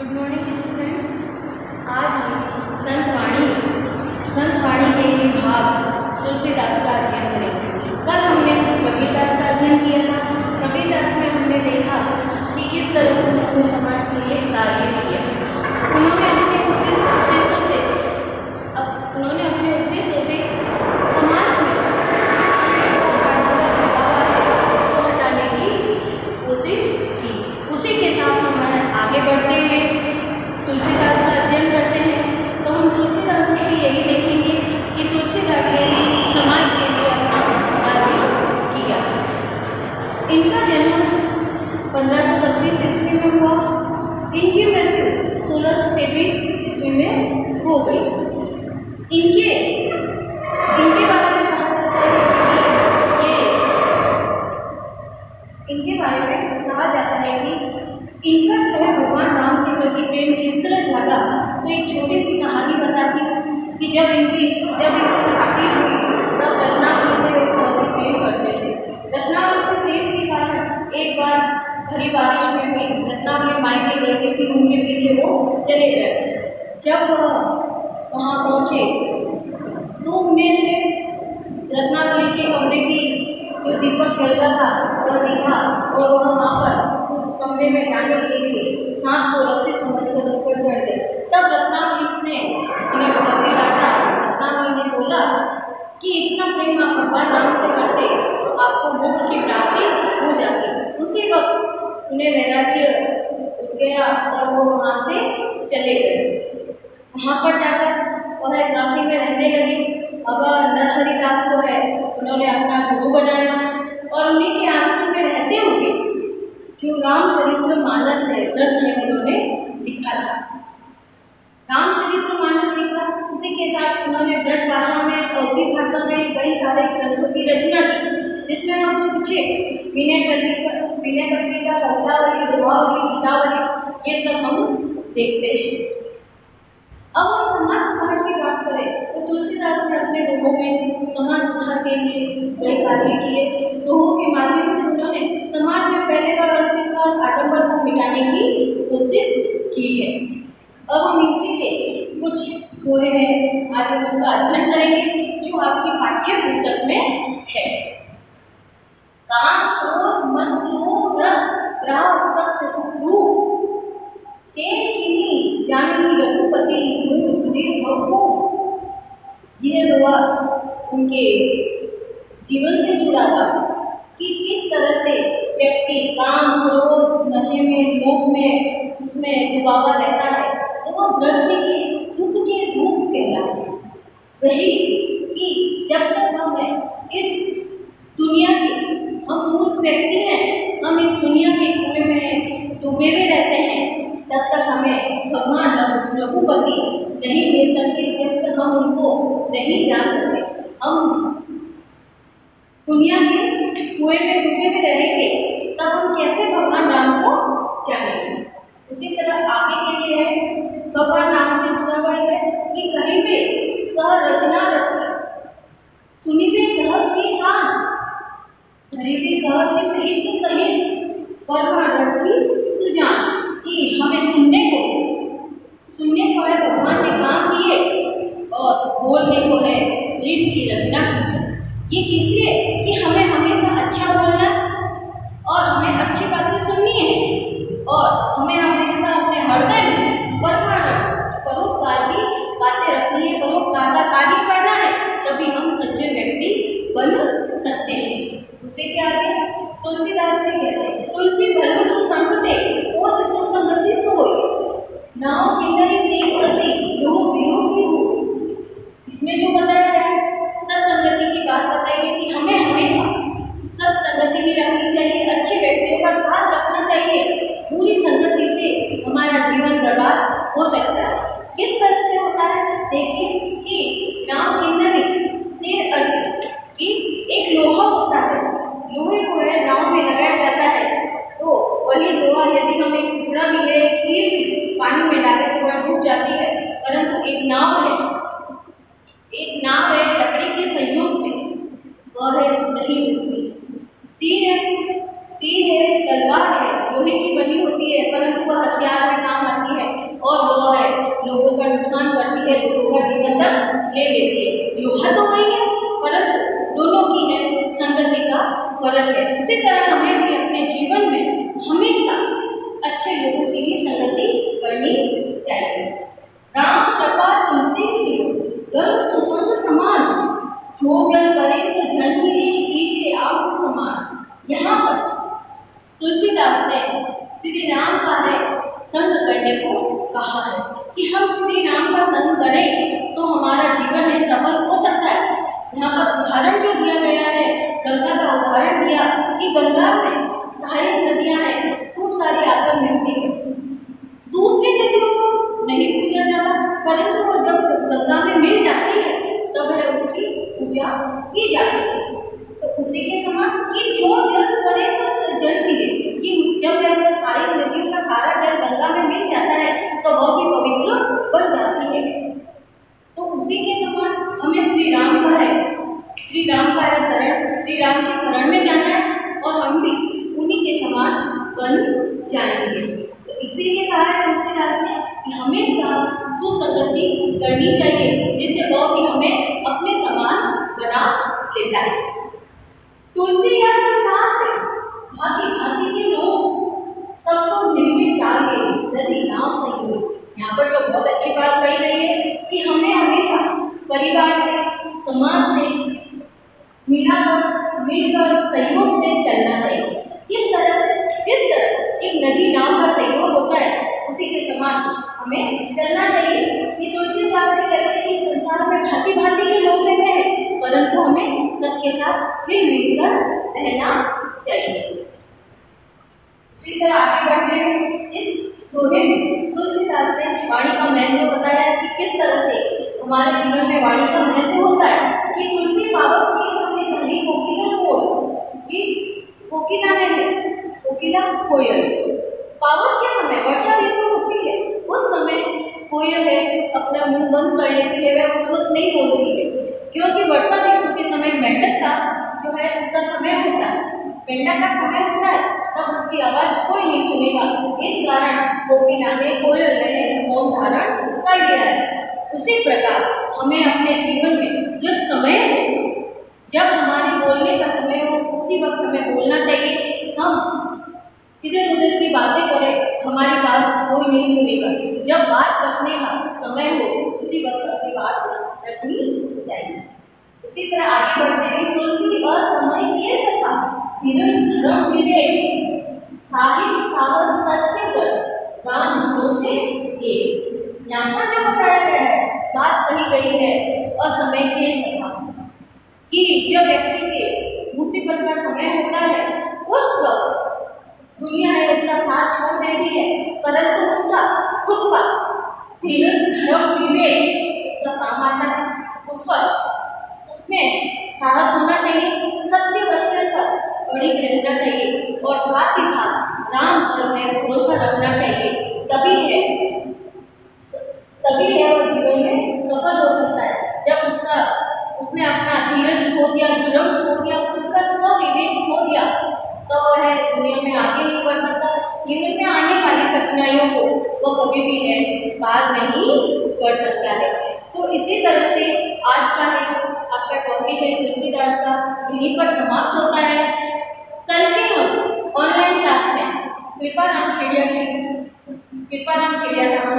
Good morning students आज हम संत वाणी संत वाणी के ही भाग तुलसीदास का अध्ययन करेंगे। कल हमने कबीरदास का अध्ययन किया था। कबीरदास में हमने देखा कि किस तरह से उन्होंने समाज के लिए कार्य किया उन्होंने अपने उद्देश्य उद्देश्यों से अब उन्होंने अपने उद्देश्यों से समाज में जिसका साधु का फैलावा है, उसको हटाने की कोशिश की उसी के साथ हम आगे बढ़ते हुए तुलसीदास का अध्ययन करते हैं तो हम तुलसीदास में भी यही देखेंगे कि तुलसीदास ने भी समाज के लिए अपना कार्य किया इनका जन्म पंद्रह सौ बत्तीस ईस्वी में हुआ इनकी मृत्यु सोलह सौ तेईस ईस्वी में हो गई इनके इनके बारे में कहा जाता है कि ये इनके बारे में कहा जाता है कि इनका जो है भगवान राम के प्रति प्रेम किस तरह जागा तो एक छोटी सी कहानी बताती हूँ कि जब इनकी जब इनकी शादी हुई तब रत्नावली से वे बहुत ही प्रेम करते थे रत्नावली से प्रेम के कारण एक बार भरी बारिश में हुई रत्नावली मायके गई थी फिर उनके पीछे वो चले गए जब वह वहाँ पहुँचे तो उनमें से रत्नावली के कमरे की जल रहा था वह दिखा और वह वहाँ पर उस कमरे में जाने के लिए सांप को रस्सी समझकर उस पर चढ़ गए तब रत्नावली ने उन्हें ने बोला कि इतना प्रेम आप भगवान राम से करते तो आपको मोक्ष की प्राप्ति हो जाती। उसी वक्त उन्हें वैराग्य गया और वो वहाँ से चले गए। वहाँ पर जाकर वह काशी में रहने लगी। अब नरहरिदास को है, उन्होंने अपना गुरु बनाया और उन्हीं के आश्रम में रहते हुए जो रामचरित्र ग्रंथ है उन्होंने लिखा था। रामचरित्र मानस लिखा उसी के साथ उन्होंने ब्रज भाषा में अवधि भाषा में कई सारे ग्रंथों की रचना की, जिसमें हम पूछे, विनय पत्रिका विनय पत्रिका कवितावली दुभावली गीतावली, ये सब हम देखते हैं। अब हम समाज सुधार की बात करें तो तुलसीदास ने अपने दोहों में समाज सुधार के लिए कई कार्य किए दोहों के माध्यम से उन्होंने समाज में फैले वाला अंधविश्वास आडम्बर को मिटाने की कोशिश की है। अब हम इसी के कुछ दोहे हैं। आज हम उनका अध्ययन करेंगे, जो आपकी पाठ्य पुस्तक में है। काम क्रोध मन रस राव सत्य के किन्हीं जाननी रघुपति यह दुआ उनके जीवन से जुड़ा था। कि किस तरह से व्यक्ति काम, क्रोध, नशे में, लोभ में, उसमें डुबावा रहता है तो वो दृष्टि के दुख के रूप कहलाते हैं। वही कि जब तक हम इस दुनिया के, हम मूर्ख व्यक्ति हैं, हम इस दुनिया के कुएँ में डूबे हुए रहते हैं, तब तक हमें भगवान रघुपति नहीं मिल सकते, जब तक हम उनको नहीं जान सकते। हम दुनिया कुएँ में डूबे हुए रहेंगे तब हम कैसे भगवान राम को जानेंगे? उसी तरह आगे के लिए है, भगवान राम से जुड़ा हुआ है कि कहीं भी कह रचना रची सुनी भी कह की कान धरी भी कह चित्त हित सहित वर्मा रखी सुजान कि हमें सुनने को सुनने को है भगवान ने काम किए और बोलने को है जीव की रचना की। ये इसलिए कि हमें हमेशा अच्छा बोलना और हमें अच्छी बातें सुननी है और हमें हमेशा अपने हृदय में वर्तमान परोपकार की बातें रखनी है परोपकार का कार्य करना है तभी हम सच्चे व्यक्ति बन सकते हैं उसे क्या है तुलसीदास से कहते हैं तुलसी भर सुसंगते और सुसंगति सोई नाव किन्नरी देव रसी लोह विरोह की हो इसमें जो बताया गया है सत्संगति की बात बताई है कि हमें हमेशा सत्संगति भी रखनी चाहिए अच्छे व्यक्तियों का साथ रखना चाहिए पूरी संगति से हमारा जीवन बर्बाद हो सकता है। किस तरह से होता है? देखिए कि नाम किन्नरी तीर असी कि एक लोहा होता है। लोहे को है नाव में लगाया जाता है। तो वही लोहा यदि हम एक टुकड़ा भी है, फिर भी पानी में डाले तो वह डूब जाती है। परंतु एक नाव है। एक नाव है लोहा तो वही है, फलक दोनों की है, संगति का फलक है। उसी तरह हमें भी अपने जीवन में गंगा में सारी नदियाँ हैं, खूब सारी आकर मिलती है। दूसरी नदियों को नहीं पूजा जाता, परंतु वो जब गंगा में मिल जाती है तब है उसकी पूजा की जाती है। तो उसी के समान कि जो जल बने, सो जल मिले, कि उस जब सारी नदियों का सारा जल गंगा में मिल जाता है तो वह भी पवित्र बन जाती है तो उसी के समान हमें श्री राम का है श्री राम का है शरण श्री राम के शरण में जाना है और हम भी उन्हीं के समान बन जाएँगे तो इसीलिए कहा है तुलसीदास ने कि हमेशा सुसंगति करनी चाहिए, जिससे वह भी हमें अपने समान बना लेता है। तुलसीदास के साथ भांति भांति के लोग सबको मिलके चाहे नदी, नाव सही हो यहाँ पर जो बहुत अच्छी बात कही गई है कि हमें हमेशा परिवार से, समाज से, मिलाकर, मिलकर सहयोग से चलना चाहिए। किस तरह से, जिस तरह एक नदी, नाव का सहयोग होता है, उसी के समान हमें में भांति भांति के लोग रहते हैं, परंतु हमें सबके साथ मिल कर रहना चाहिए। इसी तरह आगे बढ़ते हैं। इस दोहे में तुलसीदास ने वाणी का महत्व बताया कि किस तरह से हमारे जीवन में वाणी का महत्व होता है कि तुलसी पावस की कोकिला कोल कि कोकिला कोकिला कोयल पावस के समय वर्षा ऋतु होती है उस समय कोयल है अपना मुँह बंद कर लेती है, वह उस वक्त नहीं बोलती है। क्योंकि वर्षा ऋतु के समय मेंढक का जो है, उसका समय होता है। मेंढक का समय होता है, तब उसकी आवाज़ कोई नहीं सुनेगा। इस कारण वो कोकिला ने कोयल ने मौन धारण कर लिया है। उसी प्रकार हमें अपने जीवन में जब समय हो, जब हमारे बोलने का समय हो, उसी वक्त हमें बोलना चाहिए। हम इधर उधर की बातें करें हमारी बात कोई नहीं सुनेगा। जब बात रखने का समय हो, उसी वक्त अपनी बात रखनी चाहिए। उसी तरह आगे बढ़ते हुए तुलसी असमय के सका धीरज धर्म विवेक साहिब सावध सत्य पर राम भरोसे ये। यहाँ पर जो बताया गया है बात कही गई है असमय के सका कि जब व्यक्ति के मुसीबत का समय होता है, उस वक्त दुनिया है, उसका साथ छोड़ देती है, परंतु उसका खुद का धीरज धर्म विवेक, उसका काम आता है, उस पर उसमें साहस होना चाहिए, सत्य वचन पर बड़ी रहना चाहिए, और साथ ही साथ राम पर में भरोसा रखना चाहिए। तभी है तभी है वो जीवन में सफल हो सकता है। जब उसका, उसने अपना धीरज खो दिया धर्म खो दिया, खुद का स्व विवेक खो दिया तो वह दुनिया में आगे नहीं बढ़ सकता। जीवन में आने वाली कठिनाइयों को वो कभी भी है पार नहीं कर सकता है। तो इसी तरह से आज का है आपका टॉपिक है तुलसीदास का। यहीं पर समाप्त होता है। कल के हम ऑनलाइन क्लास में कृपा नाम खेड़िया के कृपा नाम खेड़िया का